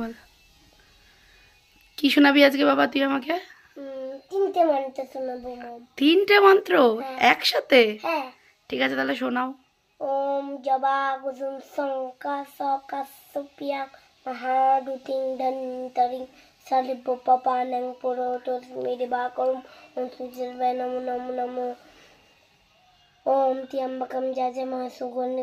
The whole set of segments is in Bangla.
বল। কি শোনাবি আজকে বাবা তুই আমাকে? তিনটে মন্ত্র শোনাবো তিনটে মন্ত্র? একসাথে? হ্যাঁ। ঠিক আছে তাহলে শোনাও। ওম জবা গুজুম শঙ্কা সকা সুপিয়া মহাদুতিং ধন্তরিং পাপানং পুরোটস মেরে ওম সুজলবায় নমো নমো নমো। ওম ত্র্যম্বকম যাজে মহাসুগন্ধি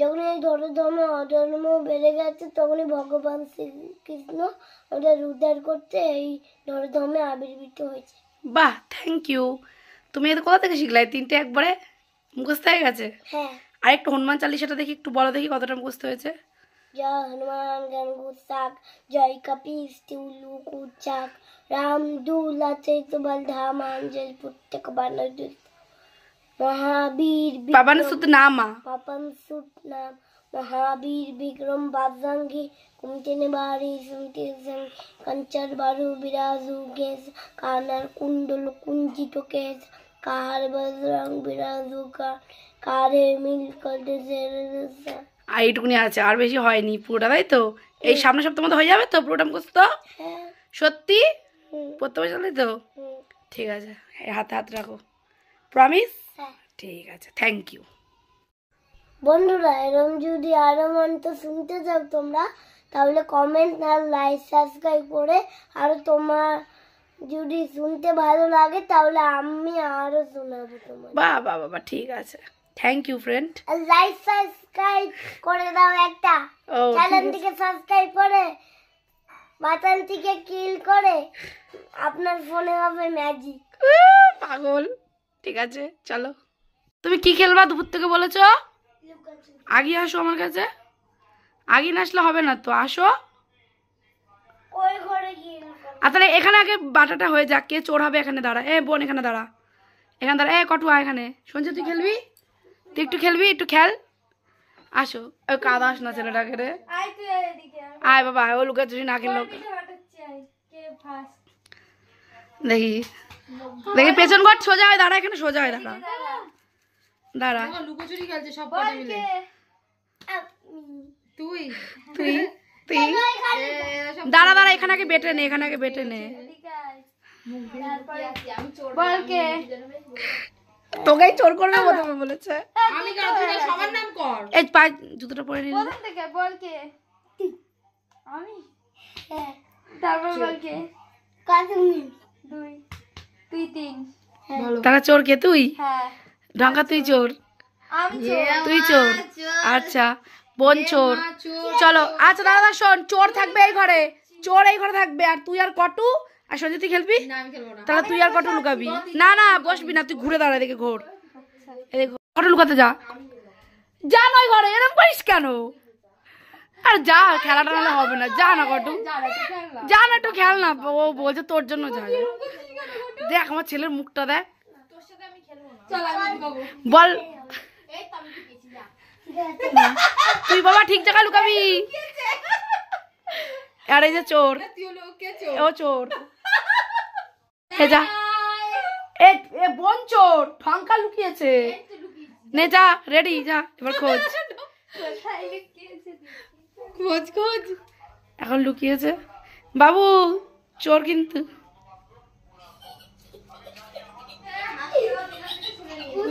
যখন এই ধর্ম অধর্ম বেড়ে গেছে তখনই ভগবান শ্রীকৃষ্ণ ওদের উদ্ধার করতে এই ধর্মে আবির্ভূত হয়েছে। বাহ থ্যাংক ইউ তুমি এটা কোথা থেকে শিখলে? তিনটে একবারে মুখস্থ হয়ে গেছে? হ্যাঁ। আর একটু হনুমান চালিশাটা দেখি একটু বলো দেখি কতটা মুখস্থ হয়েছে। জয় হনুমান গান গুসাক জয় কপিস তিউলু কুচাক রাম দুলাতে তোমার ধাম আঞ্জল প্রত্যেক বানর মহাবীর পাবান সুত নামা পাবান সুত নাম মহাবীর বিক্রম বাদজাঙ্গি কুমতিনে বাড়ি সুমতি জঙ্গি কঞ্চর বারু বিরাজু কেস কানার কুণ্ডল কুঞ্চিত কেস কার বজরং বিরাজু কা কারে মিল করে আর এইটুকুনি আছে আর বেশি হয়নি পুরোটা তাই তো? এই সামনে সপ্তাহ মতো হয়ে যাবে তো পুরোটা মুখস্থ? হ্যাঁ। তো সত্যি? প্রত্যেক তো? ঠিক আছে হাতে হাত রাখো। প্রমিস ঠিক আছে থ্যাংক ইউ বন্ধুরা এরম যদি আরও মন্ত্র শুনতে চাও তোমরা তাহলে কমেন্ট আর লাইক সাবস্ক্রাইব করে আর তোমার যদি শুনতে ভালো লাগে তাহলে আমি আরও শোনাবো তোমার বাহ বাহ বাবা ঠিক আছে। থ্যাংক ইউ ফ্রেন্ড আর লাইক সাবস্ক্রাইব করে দাও একটা। চ্যানেলটিকে সাবস্ক্রাইব করে বাটনটিকে কিল করে আপনার ফোনে হবে ম্যাজিক পাগল। ঠিক আছে চলো। তুমি কি খেলবা দুপুর থেকে বলেছ? আগে আসো আমার কাছে। আগে না আসলে হবে না তো আসো। আর তাহলে এখানে আগে বাটাটা হয়ে যাক কে চোর হবে এখানে দাঁড়া। এ বোন এখানে দাঁড়া। এখানে দাঁড়া। এ কটুয়া এখানে। শুনছো তুই খেলবি? তুই একটু খেলবি? একটু খেল। আসো। ওই কাদাস না ছেলেটাকে রে। আয় বাবা আয়, ও লুকা চুরি না খেললো। ফার্স্ট দেখি। দেখি পেছন ঘর সোজা হয় দাঁড়া এখানে সোজা হয় দাঁড়া। দাঁড়া। তুই। তুই? দাঁড়া দাঁড়া এখানে আগে বেটে নে এখানে আগে বেটে নে। বলকে তোকেই চোর করবে প্রথমে বলেছে। এই পায়ে জুতোটা পরে নিলে প্রথম থেকে বলকে আমি? তারপর বলকে দুই। তুই তিন। তারা চোর কে তুই? হ্যাঁ। ঢাকা তুই চোর। তুই চোর। আচ্ছা বোন চোর। চলো আচ্ছা দাদা শোন চোর থাকবে এই ঘরে। চোর এই ঘরে থাকবে। আর তুই আর কটু আর সঞ্জয় তুই খেলবি? তাহলে তুই আর কটু লুকাবি। না না বসবি। না তুই ঘুরে দাঁড়া দেখে ঘোর। এদিকে ঘোর। কটু লুকাতে যা। যা নয় ঘরে এরকম করিস কেন? আর যা খেলাটা নাহলে হবে না। যা না কটু। যা না একটু খেল না ও বলছে তোর জন্য যা। যা। দেখ আমার ছেলের মুখটা দেখ। বল। তুই বাবা ঠিক জায়গায় লুকাবি। আর এই যে চোর। ও চোর। এ যা। এ এ বোন চোর ঠঙ্কা লুকিয়েছে। নে যা রেডি যা এবার খোঁজ। খোঁজ খোঁজ। এখন লুকিয়েছে। বাবু চোর কিন্তু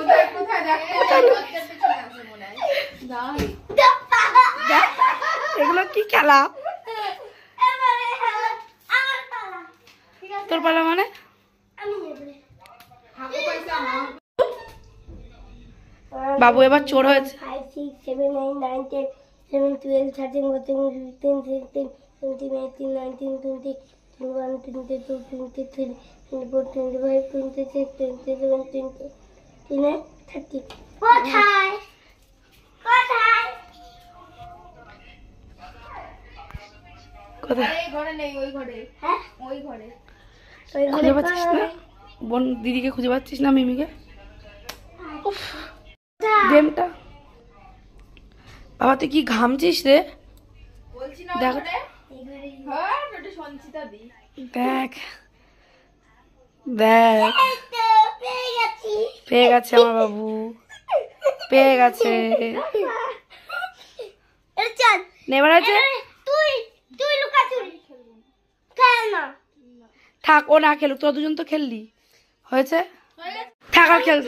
দেখ, এগুলো কি খেলা? তোর পালা মানে? বাবু এবার চোর হয়েছে। টোয়েন্টি কোথায়? কোথায় হ্যাঁ? খুঁজে পাচ্ছিস না? বোন দিদিকে খুঁজে পাচ্ছিস না মিমিকে? উফ, গেমটা। বাবা তুই কি ঘামছিস রে? দেখ। দেখ। দেখ। পেয়ে গেছি আমার বাবু। পেয়ে গেছে। নেবার আছে থাক ও না খেলুক তোরা দুজন তো খেললি। হয়েছে? থাক আর খেল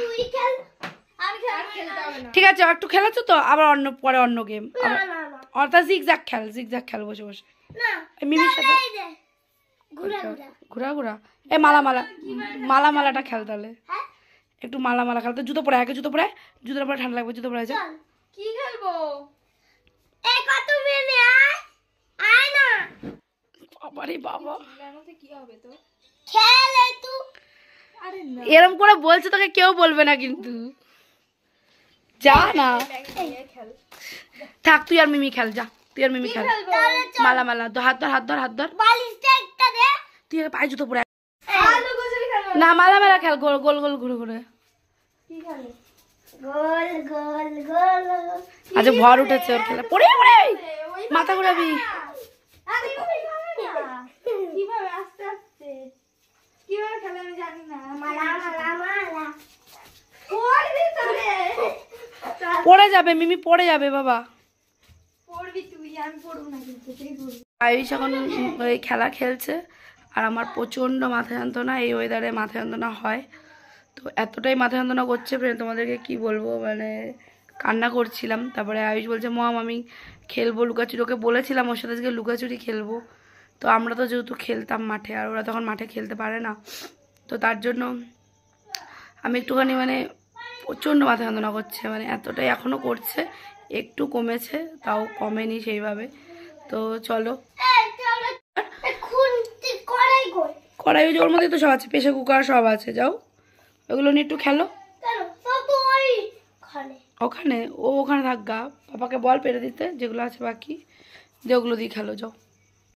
ঠিক আছে একটু খেলেছো তো আবার অন্য পরে অন্য গেম অর্থাৎ জিগজাক খেল জিগজাক খেল বসে বসে। এই মিমির সাথে ঘুরা ঘুরা এ মালা মালা মালা মালাটা খেল তাহলে। হ্যাঁ? একটু মালা মালা খেলতে জুতো পরে আগে জুতো পরে জুতো পরে ঠান্ডা লাগবে জুতো পরে আছে কি খেলব? এই কত মেনে আয় আয় না। বাবারে বাবা। খেল এই তু এরম করে বলছে তোকে কেউ বলবে না কিন্তু। যা না। থাক তুই আর মিমি খেল যা। তুই আর মিমি খেল। মালা মালা হাত ধর হাত ধর হাত ধর। বালিশটা একটা দে। তুই পায়ে জুতো পরে না মালা মালা খেল গোল গোল গোল ঘুরে ঘুরে। গোল আচ্ছা ভর উঠেছে ওর খেলা। পড়ে পড়ে মাথা ঘুরাবি। পড়ে যাবে মিমি পড়ে যাবে বাবা। পড়বি তুই আমি পড়ব না কিন্তু আয়ুষ এখন ওই খেলা খেলছে। আর আমার প্রচণ্ড মাথা যন্ত্রণা, এই ওয়েদারে মাথা যন্ত্রণা হয়। তো এতটাই মাথা যন্ত্রণা করছে ফ্রেন্ড তোমাদেরকে কি বলব? মানে কান্না করছিলাম। তারপরে আয়ুষ বলছে, মম, আমি খেলব, লুকাচুরি। ওকে বলেছিলাম ওর সাথে আজকে লুকাচুরি খেলব। তো আমরা তো যেহেতু খেলতাম মাঠে, আর ওরা তখন মাঠে খেলতে পারে না। তো তার জন্য আমি একটুখানি মানে প্রচণ্ড মাথা যন্ত্রণা করছে মানে এতটাই এখনও করছে, একটু কমেছে, তাও কমেনি সেইভাবে। তো চলো। কড়াই ওই যে ওর মধ্যে তো সব আছে প্রেশার কুকার সব আছে যাও। ওগুলো নিয়ে একটু খেলো। ওখানে। ও ওখানে থাক গা। পাপাকে বল পেরে দিতে যেগুলো আছে বাকি। যে ওগুলো দিয়ে খেলো যাও।